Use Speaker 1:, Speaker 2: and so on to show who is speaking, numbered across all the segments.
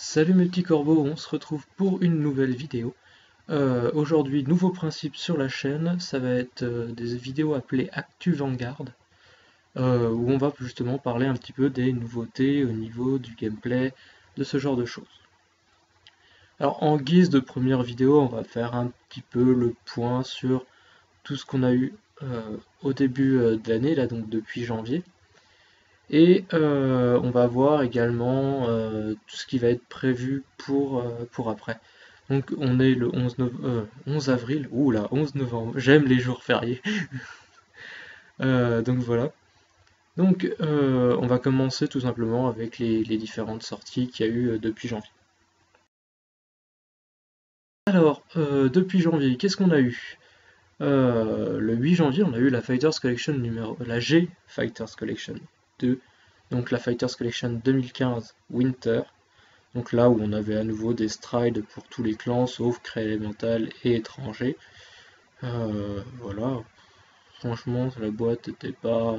Speaker 1: Salut mes petits on se retrouve pour une nouvelle vidéo. Euh, aujourd'hui, nouveau principe sur la chaîne, ça va être euh, des vidéos appelées Actu Vanguard, euh, où on va justement parler un petit peu des nouveautés au niveau du gameplay, de ce genre de choses. Alors en guise de première vidéo, on va faire un petit peu le point sur tout ce qu'on a eu au début de l'année, là donc depuis janvier. Et euh, on va voir également euh, tout ce qui va être prévu pour, euh, après. Donc on est le 11, 11 avril, ouh là, 11 novembre, j'aime les jours fériés. donc voilà. Donc on va commencer tout simplement avec les, différentes sorties qu'il y a eu depuis janvier. Alors, depuis janvier, qu'est-ce qu'on a eu? Le 8 janvier, on a eu la Fighters Collection numéro... la G Fighters Collection donc la Fighters Collection 2015 Winter, donc là où on avait à nouveau des strides pour tous les clans sauf Cré Elemental et étrangers. Euh, voilà, franchement la boîte était pas...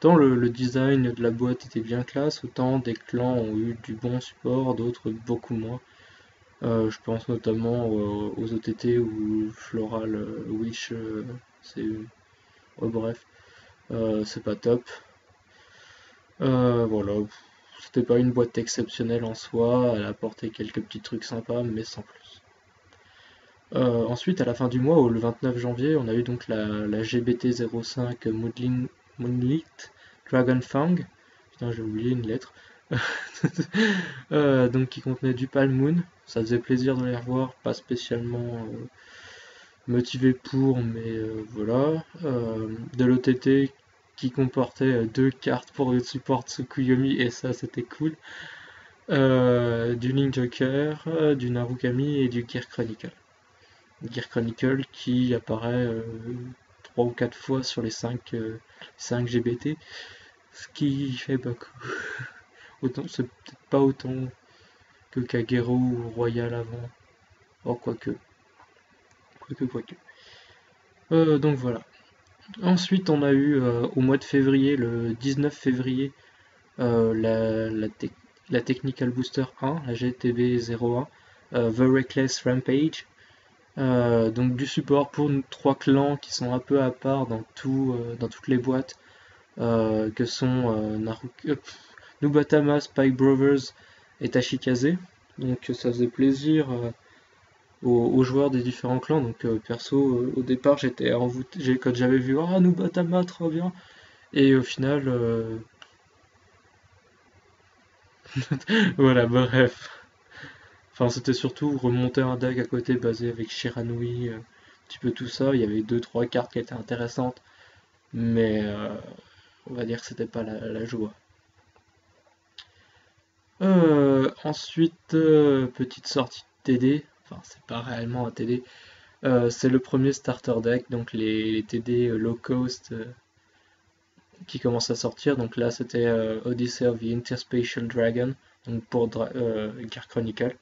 Speaker 1: Tant le, design de la boîte était bien classe, autant des clans ont eu du bon support, d'autres beaucoup moins. Euh, je pense notamment aux OTT ou Floral Wish, euh, c'est... bref, c'est pas top. Euh, voilà, c'était pas une boîte exceptionnelle en soi, elle a apporté quelques petits trucs sympas, mais sans plus. Euh, ensuite, à la fin du mois, le 29 janvier, on a eu donc la, GBT05 Moonlit Dragonfang. Putain, j'ai oublié une lettre. Euh, donc qui contenait du Palm Moon. Ça faisait plaisir de les revoir, pas spécialement motivé pour, mais voilà. de l'OTT qui comportait euh, deux cartes pour le support Tsukuyomi et ça c'était cool. Euh, du Link Joker, euh, du Narukami et du Gear Chronicle. Gear Chronicle qui apparaît 3 ou 4 fois sur les 5, 5 GBT, ce qui fait beaucoup. autant, c'est peut-être pas autant que Kagero Royal avant. Oh, quoique. Quoique, quoique. donc voilà. Ensuite, on a eu euh, au mois de février, le 19 février, euh, la, Technical Booster 1, la GTB 01, euh, The Reckless Rampage. donc du support pour trois clans qui sont un peu à part dans, tout, dans toutes les boîtes, que sont Nubatama, Spike Brothers et Tashikaze. Donc ça faisait plaisir aux, joueurs des différents clans. Donc euh, perso, euh, au départ, j'étais envoûté. Quand j'avais vu Ah, nous Batama, trop bien. Et au final. Euh, voilà, bref. Enfin, c'était surtout remonter un deck à côté basé avec Shiranui, un petit peu tout ça. Il y avait deux trois cartes qui étaient intéressantes, mais on va dire que c'était pas la, joie. ensuite, petite sortie de TD c'est pas réellement un TD. Euh, c'est le premier starter deck, donc les, TD euh, low cost euh, qui commencent à sortir. Donc là, c'était Odyssey of the Interspatial Dragon, donc pour Gear Chronicle.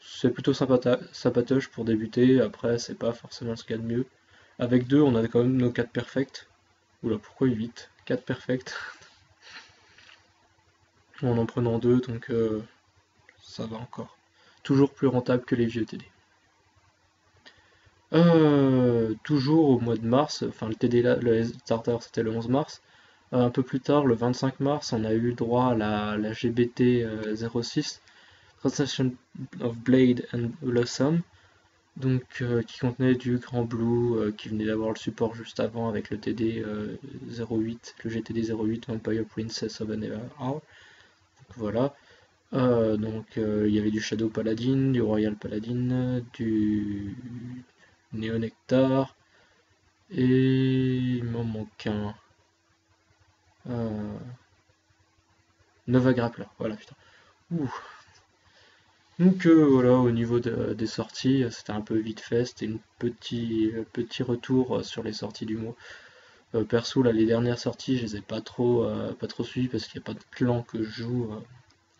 Speaker 1: C'est plutôt sympatoche pour débuter, après, c'est pas forcément ce qu'il y a de mieux. Avec deux, on a quand même nos 4 perfects. Oula, pourquoi 8 4 perfects. en en prenant deux, donc ça va encore toujours plus rentable que les vieux TD. Euh, toujours au mois de mars, enfin le TD, le starter c'était le 11 mars. Euh, un peu plus tard, le 25 mars, on a eu droit à la, GBT 06, euh, Translation of Blade and Blossom, donc qui contenait du Grand Blue, qui venait d'avoir le support juste avant avec le TD 08, le GTD 08 Vampire Princess of an Donc voilà. Euh, donc euh, il y avait du Shadow Paladin, du Royal Paladin, du Néonectar, et il m'en manque un. Euh, Nova Grappler, voilà putain. Donc voilà, au niveau des sorties, c'était un peu vite fait, c'était un petit, petit retour sur les sorties du mois. perso, là, les dernières sorties, je les ai pas trop, pas trop suivies parce qu'il n'y a pas de clan que je joue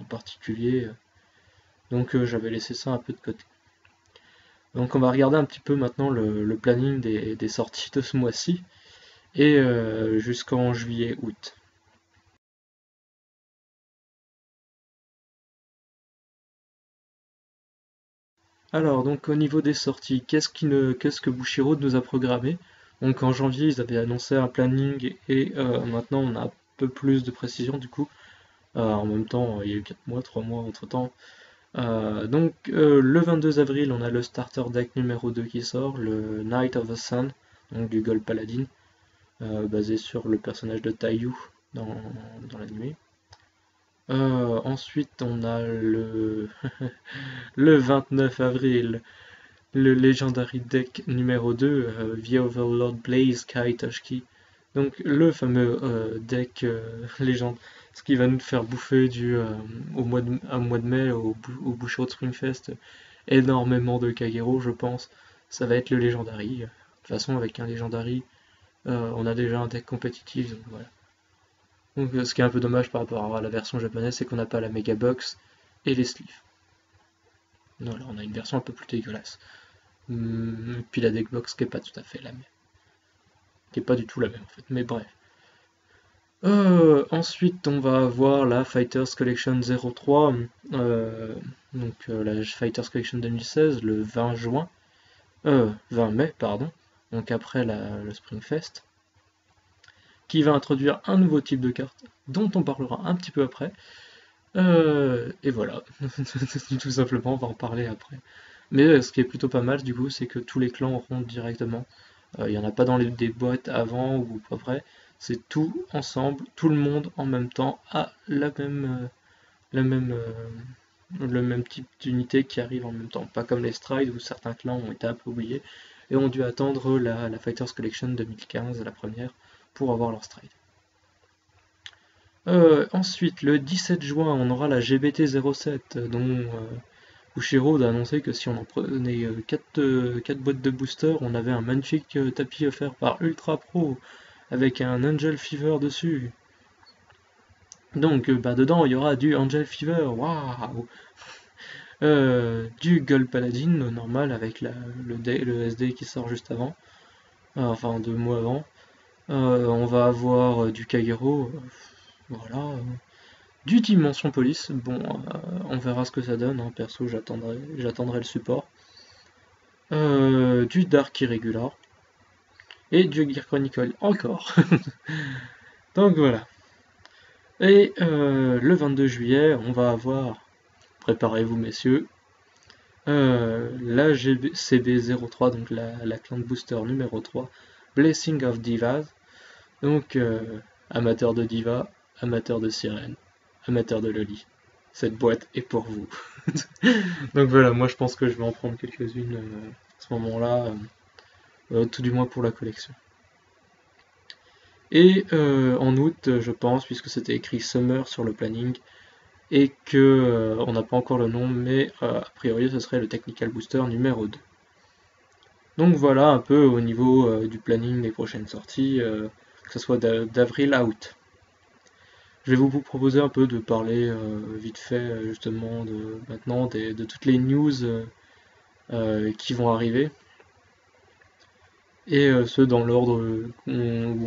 Speaker 1: en particulier. Donc euh, j'avais laissé ça un peu de côté. Donc on va regarder un petit peu maintenant le, planning des, sorties de ce mois-ci et euh, jusqu'en juillet-août. Alors, donc au niveau des sorties, qu'est-ce qu'est-ce que Bushiro nous a programmé? Donc en janvier, ils avaient annoncé un planning et euh, maintenant on a un peu plus de précision du coup. Euh, en même temps, il y a eu 4 mois, 3 mois entre temps. Euh, donc le 22 avril, on a le starter deck numéro 2 qui sort, le Knight of the Sun, donc du Gold Paladin, basé sur le personnage de Taiyu dans, dans l'anime. Euh, ensuite, on a le, le 29 avril, le Legendary Deck numéro 2, euh, The Overlord Blaze Kaitoshki. Donc le fameux euh, deck légende, ce qui va nous faire bouffer du, au, mois de, mai au, au Bouchot de Springfest énormément de Kagero, je pense. Ça va être le Legendary. De toute façon, avec un Legendary, on a déjà un deck compétitif, donc voilà. Donc, ce qui est un peu dommage par rapport à la version japonaise, c'est qu'on n'a pas la Mega Box et les sleeves. Non, là on a une version un peu plus dégueulasse. Hum, puis la Deckbox qui est pas tout à fait la même. Qui est pas du tout la même en fait, mais bref. Euh, ensuite, on va avoir la Fighters Collection 03, euh, donc euh, la Fighters Collection 2016, le 20 juin, 20 mai, pardon, donc après le Spring Fest qui va introduire un nouveau type de carte, dont on parlera un petit peu après. Et voilà, tout simplement, on va en parler après. Mais ce qui est plutôt pas mal, du coup, c'est que tous les clans auront directement. Il n'y en a pas dans les, des boîtes avant ou après. C'est tout ensemble, tout le monde en même temps a la même, la même, le même type d'unité qui arrive en même temps. Pas comme les strides où certains clans ont été un peu oubliés et ont dû attendre la, Fighters Collection 2015, la première, pour avoir leur stride. Euh, ensuite, le 17 juin, on aura la GBT07, dont euh, a annoncé que si on en prenait 4, euh, boîtes de booster, on avait un magnifique tapis offert par Ultra Pro, avec un Angel Fever dessus. Donc, bah, dedans, il y aura du Angel Fever, waouh Du Gold Paladin, normal, avec le, le, SD qui sort juste avant, enfin deux mois avant. Euh, on va avoir euh, du Kagero, euh, voilà. Du Dimension Police, bon, on verra ce que ça donne, hein. perso j'attendrai, le support. du Dark Irregular. Et du Gear Chronicle encore. Donc voilà. Et le 22 juillet, on va avoir, préparez-vous messieurs, la CB03, donc la, la clan booster numéro 3, Blessing of Divas, donc, euh, amateur de diva, amateur de sirène, amateur de loli, cette boîte est pour vous. Donc voilà, moi je pense que je vais en prendre quelques-unes euh, à ce moment-là, euh, tout du moins pour la collection. Et en août, je pense, puisque c'était écrit Summer sur le planning, et que on n'a pas encore le nom, mais a priori ce serait le Technical Booster numéro 2. Donc voilà un peu au niveau du planning des prochaines sorties que ce soit d'avril à août. Je vais vous proposer un peu de parler euh, vite fait euh, justement maintenant de toutes les news euh, qui vont arriver et ce dans l'ordre où,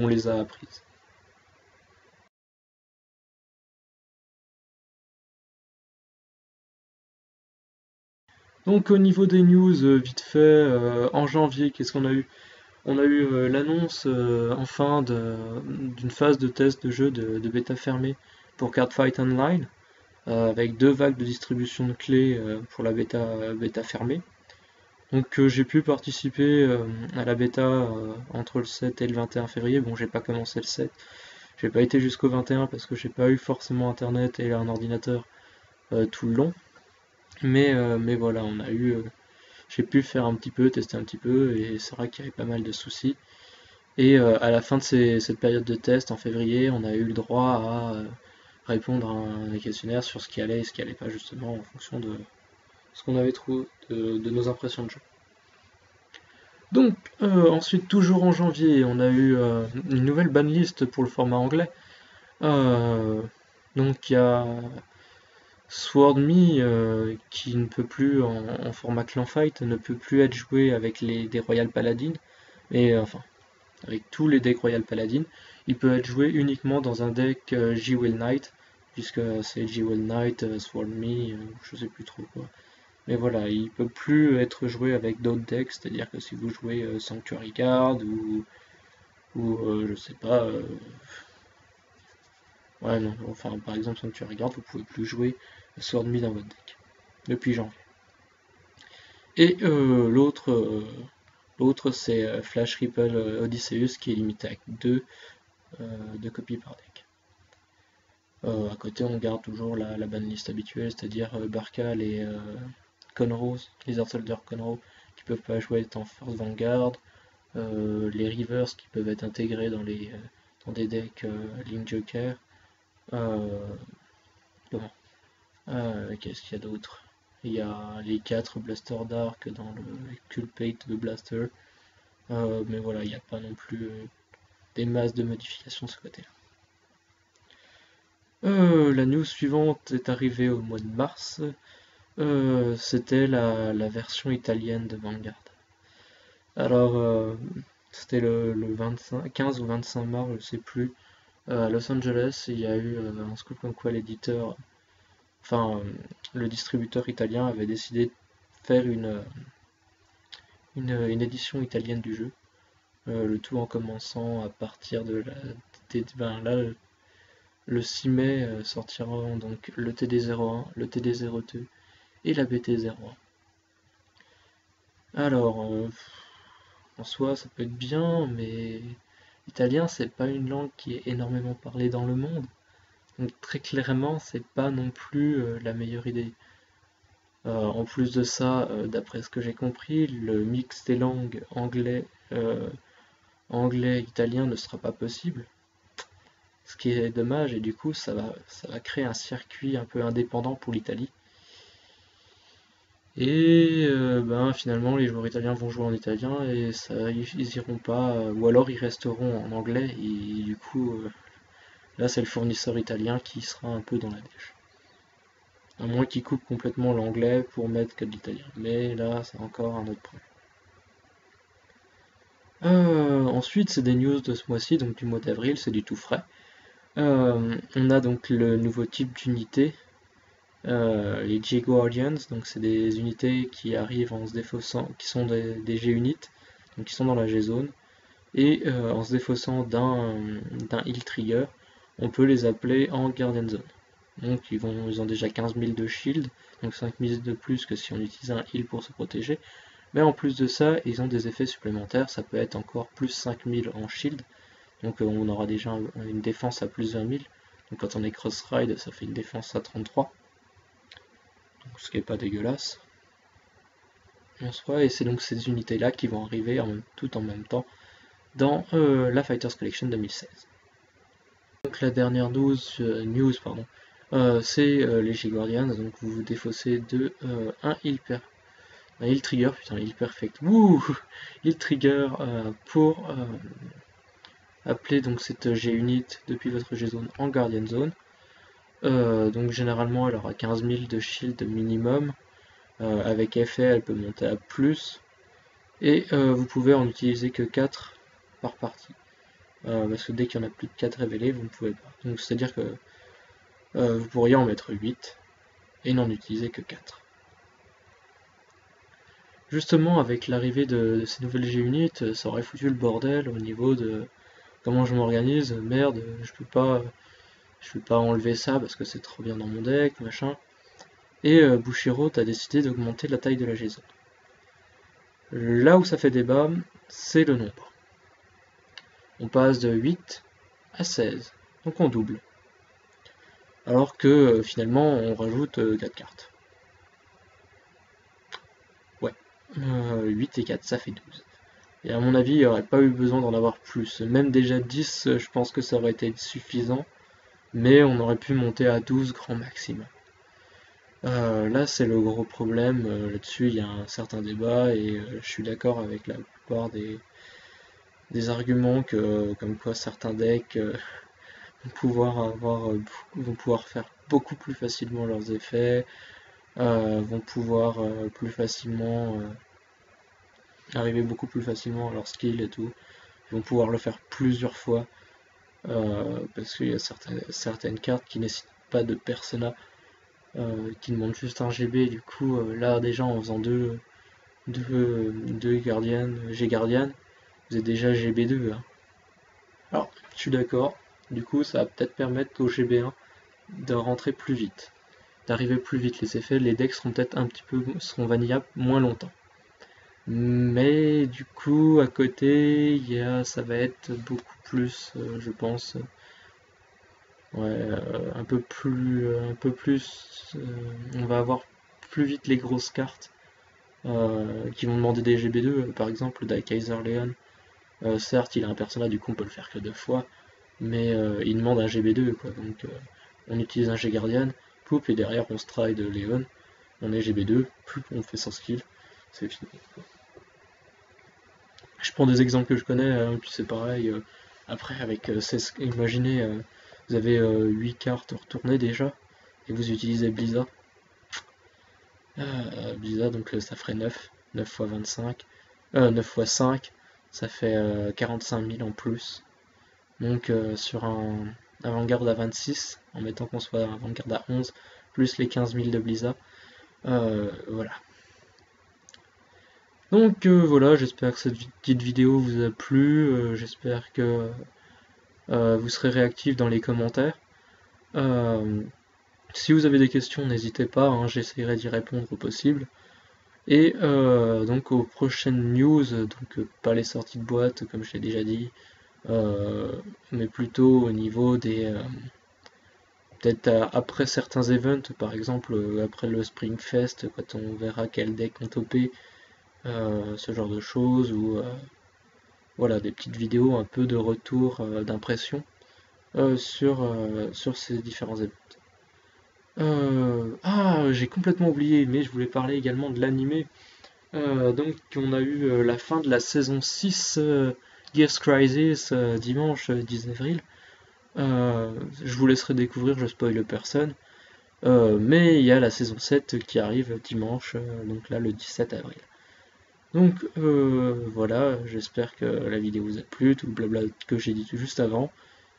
Speaker 1: on les a apprises. Donc au niveau des news, vite fait, en janvier, qu'est-ce qu'on a eu? On a eu euh, l'annonce euh, enfin d'une phase de test de jeu de, bêta fermée pour Cardfight Online, euh, avec deux vagues de distribution de clés pour la bêta, bêta fermée. Donc j'ai pu participer à la bêta entre le 7 et le 21 février. Bon, j'ai pas commencé le 7. J'ai pas été jusqu'au 21 parce que j'ai pas eu forcément internet et un ordinateur tout le long. Mais, mais voilà, on a eu j'ai pu faire un petit peu, tester un petit peu, et c'est vrai qu'il y avait pas mal de soucis. Et euh, à la fin de cette période de test, en février, on a eu le droit à euh, répondre à un questionnaire sur ce qui allait et ce qui allait pas, justement, en fonction de ce qu'on avait trouvé, de, nos impressions de jeu. Donc, euh, ensuite, toujours en janvier, on a eu une nouvelle banlist pour le format anglais. donc, il y a Sword Me, euh, qui ne peut plus, en, format clan fight, ne peut plus être joué avec les des Royal Paladins, mais enfin, avec tous les decks Royal Paladins, il peut être joué uniquement dans un deck euh, G-Will Knight, puisque c'est G-Will Knight, euh, Sword Me, je sais plus trop quoi. Mais voilà, il peut plus être joué avec d'autres decks, c'est-à-dire que si vous jouez Sanctuary Guard ou, ou je sais pas, Ouais, non, enfin, par exemple, Sanctuary Guard, vous pouvez plus jouer Sword Me dans votre deck depuis janvier. Et euh, l'autre, euh, l'autre c'est euh, Flash Ripple Odysseus qui est limité à 2 de copies par deck. à côté, on garde toujours la, la habituelle, c'est-à-dire Barcal et Conrose, les Soldier Conroe, qui peuvent pas jouer en Force Vanguard, les Rivers qui peuvent être intégrés dans, les, dans des decks Link Joker, euh, euh, Qu'est-ce qu'il y a d'autre? Il y a les 4 Blaster Dark dans le Culpate de Blaster. Euh, mais voilà, il n'y a pas non plus euh, des masses de modifications de ce côté-là. la news suivante est arrivée au mois de mars. C'était la, version italienne de Vanguard. Alors, c'était le, le 25, 15 ou 25 mars, je ne sais plus. Euh, à Los Angeles, il y a eu euh, un scoop comme quoi l'éditeur, enfin euh, le distributeur italien avait décidé de faire une, une, édition italienne du jeu. le tout en commençant à partir de la. Ben, là, le 6 mai sortira donc le TD01, le TD02 et la BT01. Alors, en soi, ça peut être bien, mais L'italien, c'est pas une langue qui est énormément parlée dans le monde. Donc très clairement, c'est pas non plus euh, la meilleure idée. Euh, en plus de ça, euh, d'après ce que j'ai compris, le mix des langues anglais, anglais-italien ne sera pas possible. Ce qui est dommage et du coup ça va, ça va créer un circuit un peu indépendant pour l'Italie. Et euh, ben, finalement, les joueurs italiens vont jouer en italien et ils, iront pas, euh, ou alors ils resteront en anglais. Et du coup, euh, là, c'est le fournisseur italien qui sera un peu dans la dèche. À moins qu'il coupe complètement l'anglais pour mettre que de l'italien. Mais là, c'est encore un autre problème. ensuite, c'est des news de ce mois-ci, donc du mois d'avril, c'est du tout frais. on a donc le nouveau type d'unité euh, les G-Guardians, donc c'est des unités qui arrivent en se défaussant, qui sont des, G-Units, donc qui sont dans la G-Zone, et euh, en se défaussant d'un Heal Trigger, on peut les appeler en Guardian Zone. Donc ils, ont déjà 15 000 de shield, donc 5 000 de plus que si on utilisait un heal pour se protéger. Mais en plus de ça, ils ont des effets supplémentaires, ça peut être encore plus 5000 en shield, donc euh, on aura déjà une défense à plus 20 000. Donc quand on est cross-ride, ça fait une défense à 33 ce qui n'est pas dégueulasse en soi, et c'est donc ces unités-là qui vont arriver en, tout en même temps dans euh, la Fighters Collection 2016. Donc la dernière news, euh, news pardon, euh, c'est les G-Guardians, donc vous vous défaussez de un heal un heal trigger, putain heal perfect, wouh heal trigger pour appeler donc cette G-Unit depuis votre G-Zone en Guardian Zone. Euh, donc généralement elle aura 15 000 de shield minimum. Euh, avec effet elle peut monter à plus. Et euh, vous pouvez en utiliser que 4 par partie. parce que dès qu'il y en a plus de 4 révélés, vous ne pouvez pas. Donc c'est à dire que vous pourriez en mettre 8 et n'en utiliser que 4. Justement, avec l'arrivée de, ces nouvelles G-Units, ça aurait foutu le bordel au niveau de comment je m'organise. Merde, je peux pas je vais pas enlever ça parce que c'est trop bien dans mon deck, machin. Et euh, Bushiro a décidé d'augmenter la taille de la G-Zone. Là où ça fait débat, c'est le nombre. On passe de 8 à 16, donc on double. Alors que euh, finalement on rajoute 4 euh, cartes. Ouais, 8 et 4, ça fait 12. Et à mon avis, il n'y aurait pas eu besoin d'en avoir plus. Même déjà 10, je pense que ça aurait été suffisant mais on aurait pu monter à 12 grand maximum. Euh, là, c'est le gros problème. Euh, là-dessus, il y a un certain débat et euh, je suis d'accord avec la plupart des, arguments que, comme quoi certains decks vont pouvoir avoir, vont pouvoir faire beaucoup plus facilement leurs effets, vont pouvoir plus facilement arriver beaucoup plus facilement à leur skill et tout. Ils vont pouvoir le faire plusieurs fois. Euh, parce qu'il y a certaines, cartes qui nécessitent pas de persona qui demande juste un GB. Du coup, là déjà en faisant deux, deux, G gardiennes, vous êtes déjà GB2. Hein. Alors, je suis d'accord. Du coup, ça va peut-être permettre au GB1 de rentrer plus vite, d'arriver plus vite. Les effets, les decks seront peut-être un petit peu seront vanillables moins longtemps. Mais du coup, à côté, ça va être beaucoup plus, euh, je pense, ouais, euh, un peu plus, euh, un peu plus, on va avoir plus vite les grosses cartes qui vont demander des GB2, par exemple, Kaiser Leon. certes, il a un personnage, du coup, on peut le faire que deux fois, mais il demande un GB2, quoi. Donc, on utilise un G-Guardian, et derrière, on stride Leon, on est GB2, on fait son skill, c'est fini. Je prends des exemples que je connais, hein, puis c'est pareil. Euh, après, avec euh, imaginez, euh, vous avez 8 cartes retournées déjà, et vous utilisez Blizzard. Blizzard, donc ça ferait 9, 9 x 25, 9 x 5, ça fait 45 000 en plus. Donc sur un avant-garde à 26, en mettant qu'on soit avant-garde à 11, plus les 15 000 de Blizzard. voilà. Donc euh, voilà, j'espère que cette petite vidéo vous a plu, euh, j'espère que euh, vous serez réactifs dans les commentaires. si vous avez des questions, n'hésitez pas, hein, j'essaierai d'y répondre au possible. Et donc aux prochaines news, donc pas les sorties de boîte comme je l'ai déjà dit, mais plutôt au niveau des peut-être après certains events, par exemple après le Spring Fest, quand on verra quel deck on topé, ce genre de choses, ou euh, voilà, des petites vidéos un peu de retour euh, d'impression sur, sur ces différents événements. ah, j'ai complètement oublié, mais je voulais parler également de l'animé. donc, on a eu la fin de la saison 6 Gears Crisis dimanche 10 avril. je vous laisserai découvrir, je spoil personne. mais il y a la saison 7 qui arrive dimanche, donc là le 17 avril. Donc euh, voilà, j'espère que la vidéo vous a plu, tout le blabla que j'ai dit juste avant.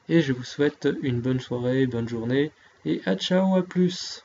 Speaker 1: Et je vous souhaite une bonne soirée, bonne journée, et à ciao, à plus